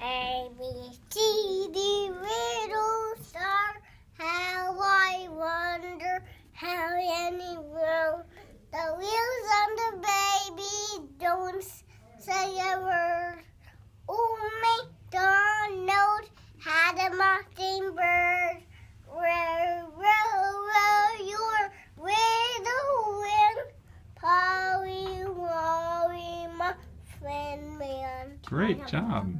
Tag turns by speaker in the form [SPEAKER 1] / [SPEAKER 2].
[SPEAKER 1] A, B, C, D, little star, how I wonder how any room the wheels on the baby don't say a word. Oh, MacDonald had a mockingbird. Row row row your riddle with the wind, Polly, Wally, my friend man.
[SPEAKER 2] Great job.